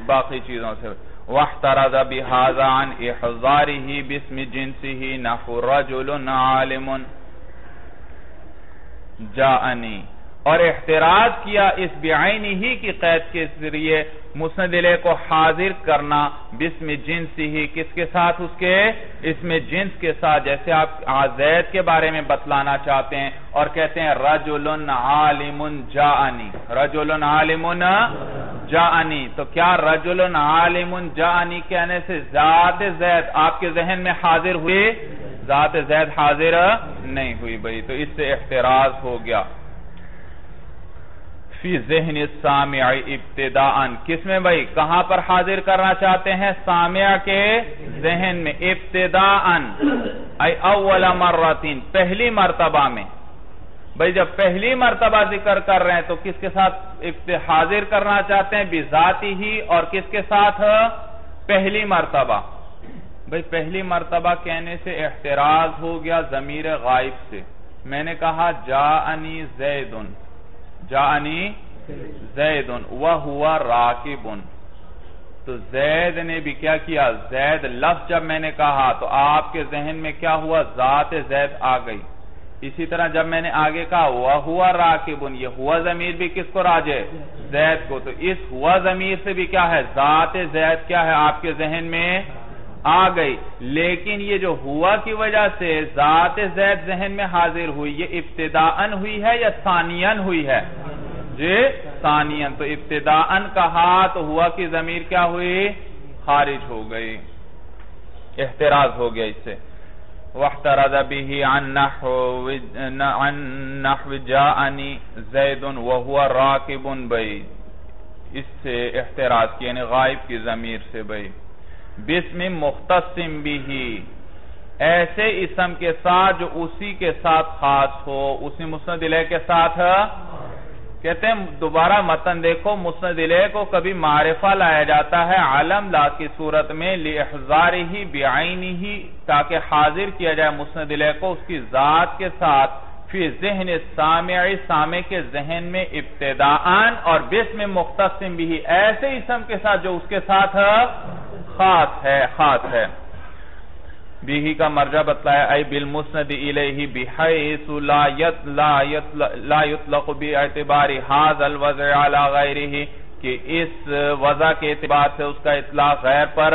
باقی چیزوں سے۔ واحترد بهذا عن احضاره باسم جنسه نحو رجل عالم. جاءني. اور احتراز کیا اس بیعینی ہی کی قید کے ذریعے مسند علیہ کو حاضر کرنا بسم جنس ہی کس کے ساتھ اس کے؟ اسم جنس کے ساتھ، جیسے آپ زید کے بارے میں بتلانا چاہتے ہیں اور کہتے ہیں رجل عالم جاءنی رجل عالم جاءنی۔ تو کیا رجل عالم جاءنی کہنے سے ذات زید آپ کے ذہن میں حاضر ہوئی؟ ذات زید حاضر نہیں ہوئی بھئی تو اس سے احتراز ہو گیا۔ فی ذہن سامع ابتداء کس میں بھئی کہاں پر حاضر کرنا چاہتے ہیں؟ سامع کے ذہن میں ابتداء ای اول مرتین، پہلی مرتبہ میں۔ بھئی جب پہلی مرتبہ ذکر کر رہے ہیں تو کس کے ساتھ حاضر کرنا چاہتے ہیں؟ بذاتی ہی، اور کس کے ساتھ؟ پہلی مرتبہ۔ بھئی پہلی مرتبہ کہنے سے احتراز ہو گیا ضمیر غائب سے۔ میں نے کہا، جاءنی زیدن۔ جانی زید وہوا راکبن تو زید نے بھی کیا کیا؟ زید لفظ جب میں نے کہا تو آپ کے ذہن میں کیا ہوا؟ ذات زید آ گئی۔ اسی طرح جب میں نے آگے کہا وہوا راکبن، یہ ہوا ضمیر بھی کس کو راجے زید کو۔ تو اس ہوا ضمیر سے بھی کیا ہے؟ ذات زید کیا ہے آپ کے ذہن میں؟ آ گئی۔ لیکن یہ جو ہوا کی وجہ سے ذات زید ذہن میں حاضر ہوئی، یہ ابتداءن ہوئی ہے یا ثانین ہوئی ہے؟ جی ثانین تو ابتداءن کہا تو ہوا کی ضمیر کیا ہوئی؟ خارج ہو گئی۔ احتراز ہو گیا اس سے۔ وَاحْتَرَدَ بِهِ عَن نَحْوِ جَاءَنِ زَيْدٌ وَهُوَ رَاكِبٌ بَي اس سے احتراز کی یعنی غائب کی ضمیر سے بھئی بسم مختصم بھی۔ ایسے اسم کے ساتھ جو اسی کے ساتھ خاص ہو، اسی مسند علیہ کے ساتھ۔ کہتے ہیں دوبارہ متن دیکھو، مسند علیہ کو کبھی معرفہ لایا جاتا ہے عالم لا کی صورت میں لحظاری ہی بیعینی ہی تاکہ حاضر کیا جائے مسند علیہ کو اس کی ذات کے ساتھ۔ فی ذہن سامعی، سامع کے ذہن میں ابتداءن اور بسم مختصم بھی ایسے اسم کے ساتھ جو اس کے ساتھ خاص ہے خاص ہے۔ بیہی کا مرجع بتلایا ای بالمسند الیہی بحیث لا یطلق بی حاض الوضع علی غیرہی کہ اس وضع کے اعتبار سے اس کا اطلاق غیر پر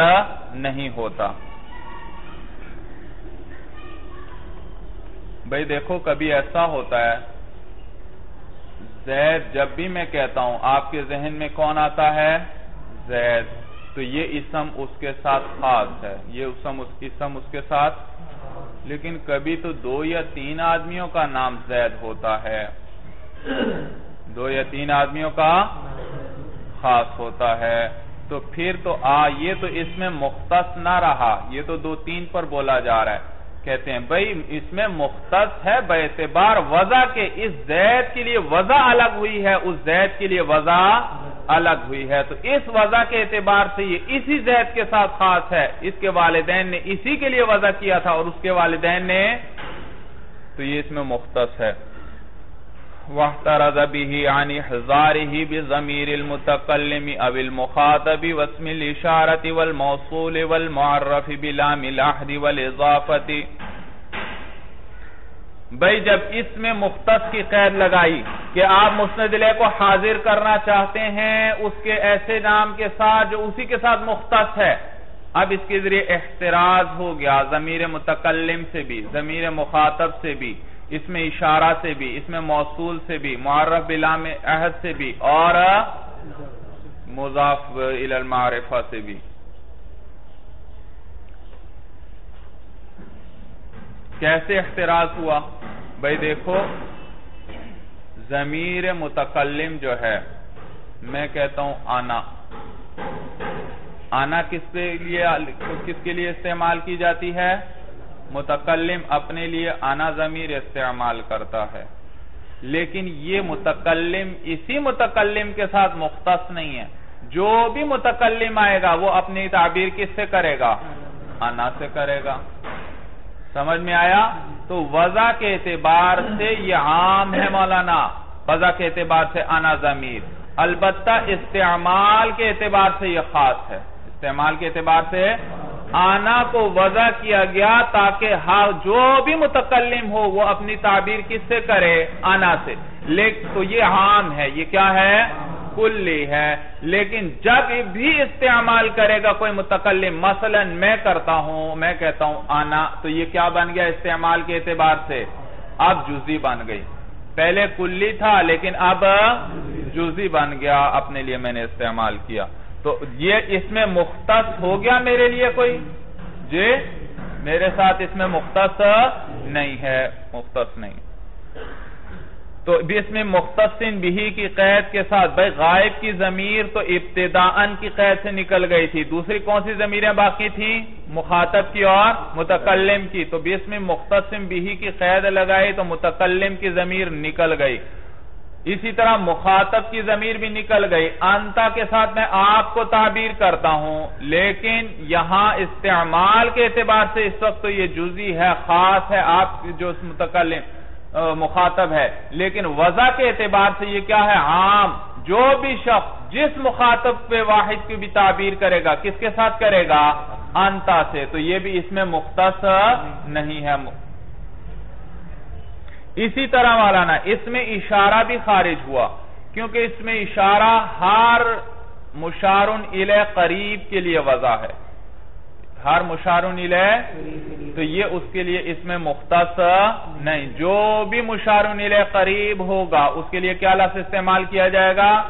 نہیں ہوتا۔ بھئی دیکھو، کبھی ایسا ہوتا ہے۔ زید، جب بھی میں کہتا ہوں، آپ کے ذہن میں کون آتا ہے؟ زید۔ تو یہ اسم اس کے ساتھ خاص ہے۔ یہ اسم اسم اس کے ساتھ۔ لیکن کبھی تو دو یا تین آدمیوں کا نام زید ہوتا ہے۔ دو یا تین آدمیوں کا خاص ہوتا ہے۔ تو پھر تو آ، یہ تو اس میں مختص نہ رہا۔ یہ تو دو تین پر بولا جا رہا ہے۔ کہتے ہیں بھئی اس میں مختص ہے بے اعتبار وضع کے، اس زید کے لیے وضع الگ ہوئی ہے، اس زید کے لیے وضع الگ ہوئی ہے۔ تو اس وضع کے اعتبار سے یہ اسی زید کے ساتھ خاص ہے۔ اس کے والدین نے اسی کے لیے وضع کیا تھا اور اس کے والدین نے، تو یہ اس میں مختص ہے۔ وَاحْتَرَضَ بِهِ عَنِ حِزَارِهِ بِزَمِيرِ الْمُتَقَلِّمِ أَوِ الْمُخَاطَبِ وَاسْمِ الْإِشَارَةِ وَالْمَوْصُولِ وَالْمُعَرَّفِ بِلَامِ الْأَحْدِ وَالْإِضَافَةِ. بھئی جب اس میں مختص کی قید لگائی کہ آپ مسند علیہ کو حاضر کرنا چاہتے ہیں، اس کے ایسے نام کے ساتھ جو اسی کے ساتھ مختص ہے، اب اس کے ذریعے احتراز ہو گیا، ضمیر متکلم سے بھی، ضمیر مخاطب سے بھی۔ اس میں اشارہ سے بھی، اس میں موصول سے بھی، معرف بلام عہد سے بھی، اور مضاف المعرفہ سے بھی۔ کیسے احتراز ہوا؟ بھئی دیکھو، ضمیر متکلم جو ہے، میں کہتا ہوں آنا۔ آنا کس لیے، کس کے لیے استعمال کی جاتی ہے؟ متکلم اپنے لیے آنا ضمیر استعمال کرتا ہے۔ لیکن یہ متکلم اسی متکلم کے ساتھ مختص نہیں ہے۔ جو بھی متکلم آئے گا، وہ اپنی تعبیر کس سے کرے گا؟ آنا سے کرے گا۔ سمجھ میں آیا؟ تو وضع کے اعتبار سے یہ عام ہے مولانا۔ وضع کے اعتبار سے آنا ضمیر۔ البتہ استعمال کے اعتبار سے یہ خاص ہے۔ استعمال کے اعتبار سے آنا کو وضع کیا گیا تاکہ ہاں جو بھی متکلم ہو وہ اپنی تعبیر کس سے کرے؟ آنا سے۔ تو یہ عام ہے۔ یہ کیا ہے؟ کلی ہے۔ لیکن جب بھی استعمال کرے گا کوئی متکلم، مثلا میں کرتا ہوں، میں کہتا ہوں آنا، تو یہ کیا بن گیا استعمال کے اعتبار سے؟ اب جزی بن گئی۔ پہلے کلی تھا، لیکن اب جزی بن گیا۔ اپنے لیے میں نے استعمال کیا۔ تو یہ اس میں مختص ہو گیا میرے لیے کوئی؟ جی میرے ساتھ اس میں مختص نہیں ہے، مختص نہیں۔ تو اس میں مختصن بھی کی قید کے ساتھ، بھائی غائب کی ضمیر تو ابتداءن کی قید سے نکل گئی تھی۔ دوسری کون سی ضمیریں باقی تھیں؟ مخاطب کی اور متکلم کی۔ تو اس میں مختصن بھی کی قید لگائی تو متکلم کی ضمیر نکل گئی۔ اسی طرح مخاطب کی ضمیر بھی نکل گئی۔ انتا کے ساتھ میں آپ کو تعبیر کرتا ہوں، لیکن یہاں استعمال کے اعتبار سے اس وقت تو یہ جزی ہے، خاص ہے، آپ جو متکلم مخاطب ہے۔ لیکن وضع کے اعتبار سے یہ کیا ہے؟ عام۔ جو بھی شخص جس مخاطب پہ واحد کی بھی تعبیر کرے گا، کس کے ساتھ کرے گا؟ انتا سے۔ تو یہ بھی اس میں مختص نہیں ہے۔ اسی طرح مولانا، اس میں اشارہ بھی خارج ہوا، کیونکہ اس میں اشارہ ہر مشارن الہ قریب کے لیے وضع ہے۔ ہر مشارن الہ تو یہ اس کے لیے اس میں مختص نہیں۔ جو بھی مشارن الہ قریب ہوگا، اس کے لیے کیا لفظ استعمال کیا جائے گا؟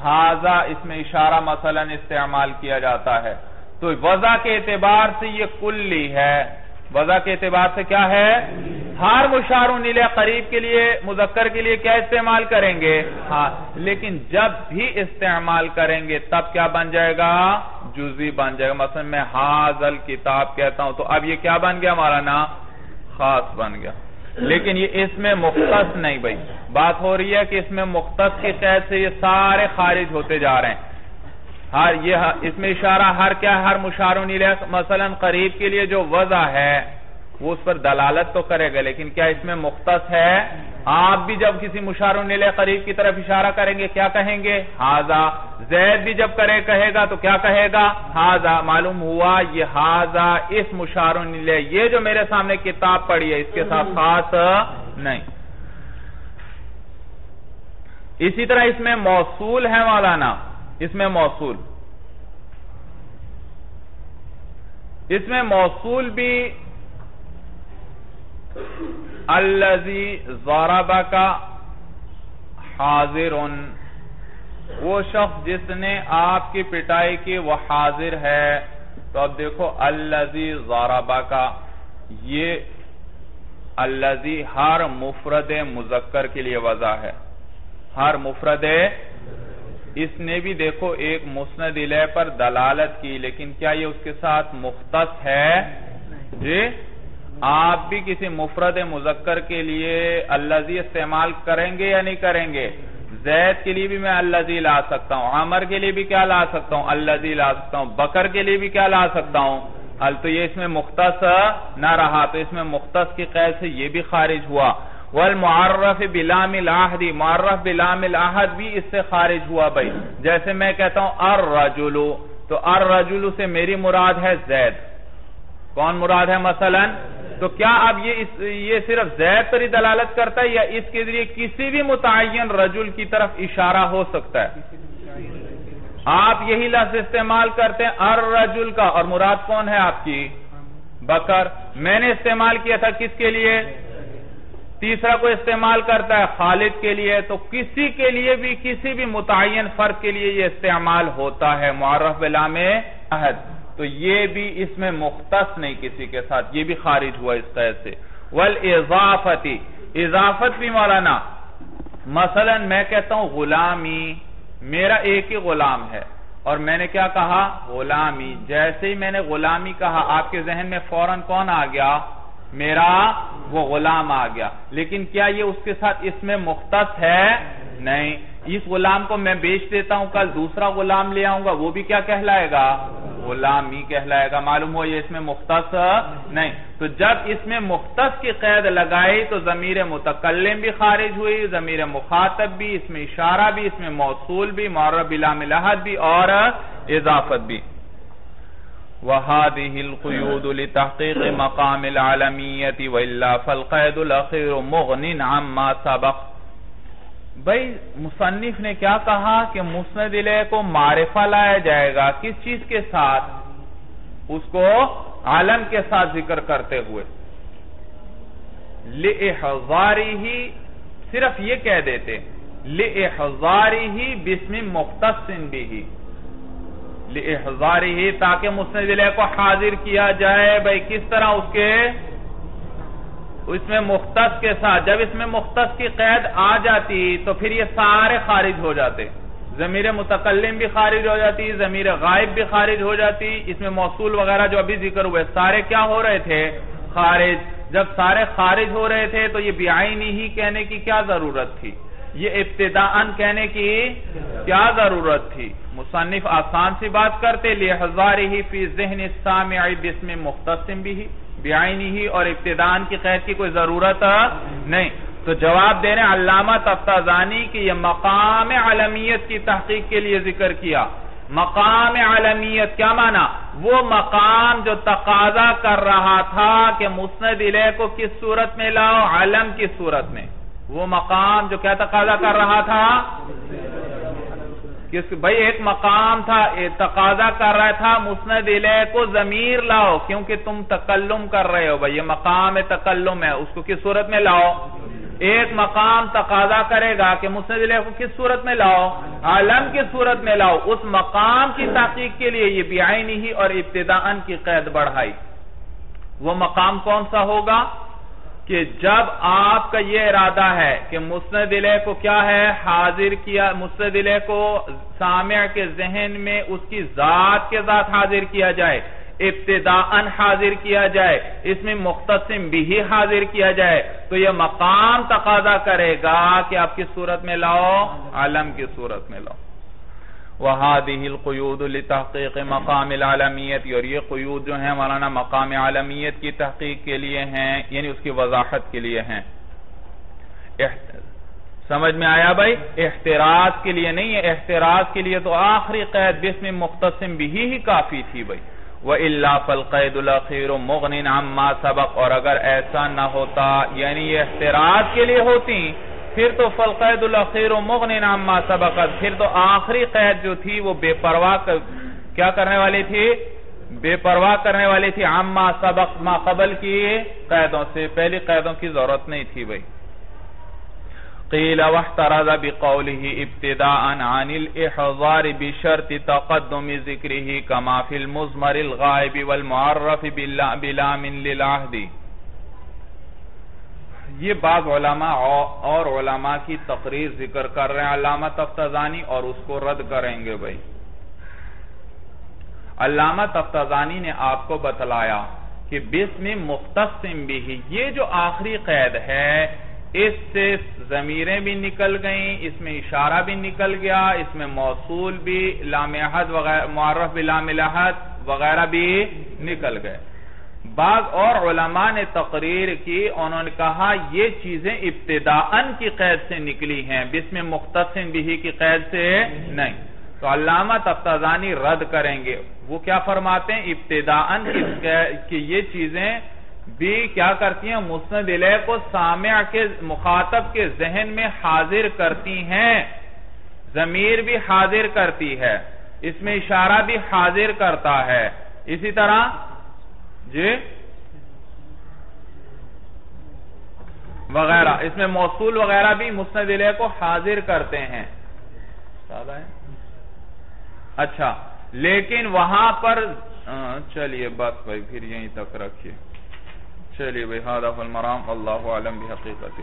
حاضہ اس میں اشارہ مثلا استعمال کیا جاتا ہے۔ تو وضع کے اعتبار سے یہ کلی ہے۔ وضع کے اعتبار سے کیا ہے؟ ہر مشار نیلے قریب کے لیے، مذکر کے لیے کیا استعمال کریں گے؟ ہاں لیکن جب بھی استعمال کریں گے، تب کیا بن جائے گا؟ جزی بن جائے گا۔ مثلا میں حاضل کتاب کہتا ہوں، تو اب یہ کیا بن گیا ہمارا نا خاص بن گیا۔ لیکن یہ اس میں مختص نہیں بھائی۔ بات ہو رہی ہے کہ اس میں مختص کی قید سے یہ سارے خارج ہوتے جا رہے ہیں۔ ہر یہ اس میں اشارہ ہر کیا ہر مشاروں نیلے مثلا قریب کے لیے جو وضع ہے، وہ اس پر دلالت تو کرے گا، لیکن کیا اس میں مختص ہے؟ آپ بھی جب کسی مشاروں نیلے قریب کی طرف اشارہ کریں گے، کیا کہیں گے؟ حاضہ زید بھی جب کرے، کہے گا تو کیا کہے گا؟ حاضہ معلوم ہوا یہ حاضہ اس مشاروں نیلے، یہ جو میرے سامنے کتاب پڑھی ہے، اس کے ساتھ خاص نہیں۔ اسی طرح اس میں موصول ہے مولانا۔ اس میں موصول. اس میں موصول بھی الزی زورابا کا حاضر وہ شخص جس نے آپ کی پٹائی کی وہ حاضر ہے. تو اب دیکھو الزی زورابا کا یہ الزی ہر مفرد مذکر کے لیے وضع ہے. ہر مفرد اس نے بھی دیکھو ایک مسند علیہ پر دلالت کی، لیکن کیا یہ اس کے ساتھ مختص ہے؟ جی؟ آپ بھی کسی مفرد مذکر کے لیے اللذی استعمال کریں گے یا نہیں کریں گے؟ زید کے لیے بھی میں اللذی لا سکتا ہوں، عمر کے لیے بھی کیا لا سکتا ہوں؟ اللذی لا سکتا ہوں، بکر کے لیے بھی کیا لا سکتا ہوں؟ تو یہ اس میں مختص نہ رہا، تو اس میں مختص کی قید سے یہ بھی خارج ہوا۔ والمعرف بلام الاحدی معرف بلام الاحد بھی اس سے خارج ہوا بھائی۔ جیسے میں کہتا ہوں الرجلو تو الرجلو سے میری مراد ہے زید۔ کون مراد ہے مثلا؟ تو کیا اب یہ یہ صرف زید پر ہی دلالت کرتا ہے یا اس کے ذریعے کسی بھی متعین رجل کی طرف اشارہ ہو سکتا ہے؟ آپ یہی لفظ استعمال کرتے ہیں، الرجل کا۔ اور مراد کون ہے آپ کی؟ بکر۔ میں نے استعمال کیا تھا کس کے لیے؟ تیسرا کو استعمال کرتا ہے خالد کے لیے، تو کسی کے لیے بھی، کسی بھی متعین فرق کے لیے یہ استعمال ہوتا ہے معرف بلام عہد۔ تو یہ بھی اس میں مختص نہیں کسی کے ساتھ، یہ بھی خارج ہوا اس طرح سے۔ والاضافتی، اضافت بھی مولانا، مثلا میں کہتا ہوں غلامی، میرا ایک ہی غلام ہے۔ اور میں نے کیا کہا؟ غلامی۔ جیسے ہی میں نے غلامی کہا، آپ کے ذہن میں فوراً کون آ گیا؟ میرا وہ غلام آ گیا۔ لیکن کیا یہ اس کے ساتھ اس میں مختص ہے؟ نہیں۔ اس غلام کو میں بیچ دیتا ہوں، کل دوسرا غلام لے آؤں گا، وہ بھی کیا کہلائے گا؟ غلام ہی کہلائے گا۔ معلوم ہو یہ اس میں مختص نہیں۔ تو جب اس میں مختص کی قید لگائی، تو ضمیر متکلم بھی خارج ہوئی، ضمیر مخاطب بھی، اس میں اشارہ بھی، اس میں موصول بھی معرب بلام لحد بھی، اور اضافت بھی۔ وهذه القيود لتحقيق مقام العالمية وإلا فالقيد الأخير مغن عما سبق. بھئی مصنف نے کیا کہا کہ مسند علیہ کو معرفہ لایا جائے گا کس چیز کے ساتھ؟ اس کو عالم کے ساتھ ذکر کرتے ہوئے۔ لِئِحْضَارِهِ صرف یہ کہہ دیتے لِئِحْضَارِهِ بِسْمِ مُخْتَصٍ بِهِ۔ لِئِحْضَارِهِ تاکہ مسند علیہ کو حاضر کیا جائے۔ بھئی کس طرح اس کے اس میں مختص کے ساتھ جب اس میں مختص کی قید آ جاتی تو پھر یہ سارے خارج ہو جاتے۔ ضمیر متقلم بھی خارج ہو جاتی، ضمیر غائب بھی خارج ہو جاتی۔ اس میں موصول وغیرہ جو ابھی ذکر ہوئے، سارے کیا ہو رہے تھے؟ خارج۔ جب سارے خارج ہو رہے تھے تو یہ بیعینی ہی کہنے کی کیا ضرورت تھی؟ یہ ابتداءن کہنے کی کیا ضرورت تھی؟ مصنف آسان سی بات کرتے لیے ہزاری ہی فی ذہن السامعی بسم مختصم بھی بیعینی ہی اور ابتدان کی قید کی کوئی ضرورت نہیں۔ تو جواب دے رہے ہیں علامہ تفتازانی کی یہ مقام علمیت کی تحقیق کے لیے ذکر کیا۔ مقام علمیت کیا مانا؟ وہ مقام جو تقاضا کر رہا تھا کہ مسند علیہ کو کس صورت میں لاؤ، علم کی صورت میں۔ وہ مقام جو کیا تقاضا کر رہا تھا؟ بھئی ایک مقام تھا تقاضا کر رہا تھا، مسند علیہ کو ضمیر لاؤ، کیونکہ تم تکلم کر رہے ہو بھئی یہ مقام تکلم ہے، اس کو کس صورت میں لاؤ؟ ایک مقام تقاضا کرے گا کہ مسند علیہ کو کس صورت میں لاؤ؟ عالم کی صورت میں لاؤ؟ اس مقام کی تحقیق کے لیے یہ بیعینی ہی اور ابتداءن کی قید بڑھائی۔ وہ مقام کون سا ہوگا؟ کہ جب آپ کا یہ ارادہ ہے کہ مسند علیہ کو کیا ہے؟ حاضر کیا، مسند علیہ کو سامع کے ذہن میں اس کی ذات کے ذات حاضر کیا جائے ابتداءن حاضر کیا جائے، اس میں مختصم بھی حاضر کیا جائے، تو یہ مقام تقاضا کرے گا کہ آپ کس صورت میں لاؤ، عالم کی صورت میں لاؤ۔ وَهَذِهِ الْقُيُودُ لِتَحْقِيقِ مَقَامِ الْعَالَمِيَتِ اور یہ قیود جو ہیں مولانا مقام عالمیت کی تحقیق کے لیے ہیں یعنی اس کی وضاحت کے لیے ہیں۔ سمجھ میں آیا بھائی؟ احتراز کے لیے نہیں ہے، احتراز کے لیے تو آخری قید بسم مختصم بھی ہی کافی تھی بھائی۔ وَإِلَّا فَالْقَيْدُ الْأَخِيرُ مُغْنِنْ عَمَّا سَبَقْ، اور اگر ایسا نہ ہوتا یعنی یہ احتراز کے لیے ہوتی پھر تو فلقید الاخیر و مغن عما سبقت، پھر تو آخری قید جو تھی وہ بے پرواہ کیا کرنے والی تھی؟ بے پرواہ کرنے والی تھی۔ عما سبق ما قبل کی قیدوں سے۔ پہلی قیدوں کی ضرورت نہیں تھی بھئی قیل واحترز بقوله ابتداء عن الاحضار بشرط تقدم ذکره، کما فی المزمر الغائب والمعرف بلام للعہدی یہ بعض علماء اور علماء کی تقریر ذکر کر رہے ہیں، علامہ تفتزانی اور اس کو رد کریں گے بھائی۔ علامہ تفتزانی نے آپ کو بتلایا کہ بسم مختصم بھی، یہ جو آخری قید ہے، اس سے ضمیریں بھی نکل گئیں، اس میں اشارہ بھی نکل گیا، اس میں موصول بھی، لام احد معرف بھی لام احد وغیرہ بھی نکل گئے۔ بعض اور علماء نے تقریر کی، انہوں نے کہا یہ چیزیں ابتداءن کی قید سے نکلی ہیں، بسم مختصن بھی کی قید سے نہیں۔ تو علامہ تفتازانی رد کریں گے۔ وہ کیا فرماتے ہیں؟ ابتداءن کی یہ چیزیں بھی کیا کرتی ہیں؟ مسند علیہ کو سامع کے، مخاطب کے ذہن میں حاضر کرتی ہیں۔ ضمیر بھی حاضر کرتی ہے۔ اس میں اشارہ بھی حاضر کرتا ہے۔ اسی طرح جی؟ وغیرہ۔ اس میں موصول وغیرہ بھی مسند علیہ کو حاضر کرتے ہیں۔ اچھا۔ لیکن وہاں پر چلیے بات بھائی، پھر یہیں تک رکھیے۔ چلیے بھائی حادف المرام اللہ علم بھی حقیقت